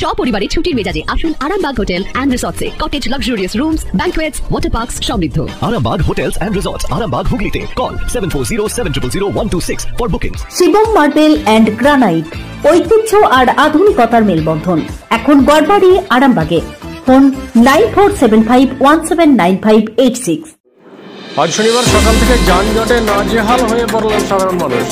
সপরিবারে ছুটির মেজাজে আসুন Arambagh hotel and রিসর্টসে cottage luxurious rooms banquets water parks সমৃদ্ধ। Arambag Hotels and Resorts, Arambag Hooghly Call 740 for bookings. Shivam marble and granite ঐতিহ্য আর আধুনিকতার মেলবন্ধন। এখন গড়বাড়ি আরামবাগে। Phone nine four seven five one seven nine five eight six আজ শনিবার সকাল থেকে যানজটে নাজেহাল হয়ে পড়লেন সাধারণ মানুষ।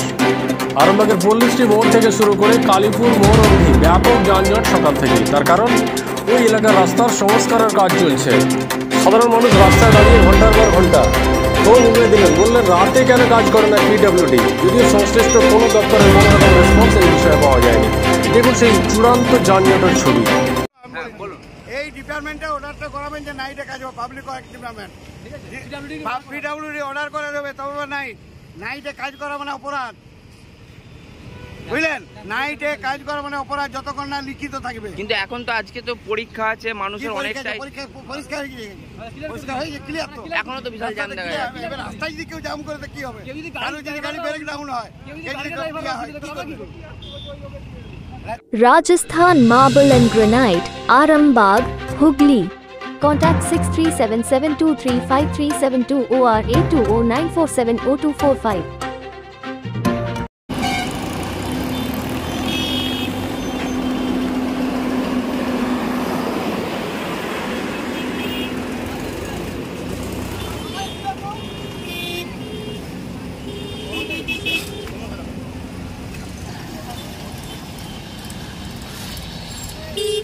আরামবাগের পল্লিশটি মোড় থেকে শুরু করে কালীপুর মোড় অবধি ব্যাপক যানজট সকাল থেকে তার কারণ, ওই এলাকার রাস্তার সংস্কারের কাজ চলছে। সাধারণ মানুষ রাস্তায় দাঁড়িয়ে ঘণ্টার পর ঘণ্টা ফোন উগড়ে দিলেন। বললেন, রাতে কেন কাজ করে না পিডব্লিউডি যদিও সংশ্লিষ্ট কোনো দপ্তরের কোনো রকম রেসপন্স এই বিষয়ে পাওয়া যায়নি। দেখুন সেই চূড়ান্ত যানজটের ছবি। এই ডিপার্টমেন্টে অর্ডারটা করাবেন যে নাইটে কাজ হবে public work department PWD order করে দেবে তবে নাইট নাইটে কাজ করা মানে অপরাধ। বুঝলেন? নাইটে কাজ করা মানে অপরাধ যতক্ষণ না লিখিত থাকবে। কিন্তু এখন তো আজকে তো পরীক্ষা আছে মানুষের? অনেকটাই পরীক্ষা পরিষ্কার হয়ে গেছে পরিষ্কার হয়ে গেছে ক্লিয়ার তো। এখনও তো বিশাল জ্যাম দেখা যাচ্ছে এবার রাস্তায় যদি কেউ জাম করে তো কি হবে? কারও যদি গাড়ি ব্রেক ডাউন হয়। কেউ যদি ইয়ে হয়, কি করবে? Rajasthan Marble and Granite, Arambag, Hooghly. Contact 6377235372 or 8209470245.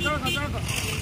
这儿个，这个。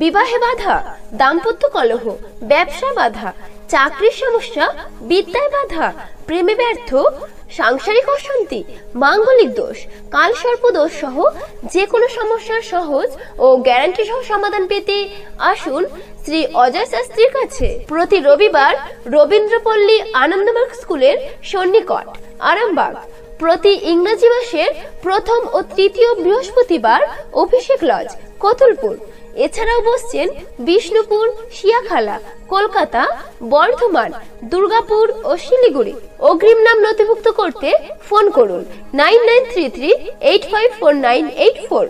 বিবাহে বাধা, দাম্পত্য কলহ, ব্যবসা বাধা, চাকরির সমস্যা, বিদ্যায় বাধা, প্রেমে ব্যর্থ, সাংসারিক অশান্তি, মাঙ্গলিক দোষ, কালসর্প দোষ সহ যে কোনো সমস্যার সহজ ও গ্যারান্টি সহ সমাধান পেতে আসুন শ্রী অজয় শাস্ত্রীর কাছে। প্রতি রবিবার রবীন্দ্রপল্লী আনন্দমার্গ স্কুলের সন্নিকট, আরামবাগ। প্রতি ইংরেজি মাসের প্রথম ও তৃতীয় বৃহস্পতিবার অভিষেক লজ কতুলপুর। এছাড়াও বসছেন বিষ্ণুপুর, শিয়াখালা, কলকাতা, বর্ধমান, দুর্গাপুর ও শিলিগুড়ি। অগ্রিম নাম নথিভুক্ত করতে ফোন করুন nine nine three three eight five four nine eight four.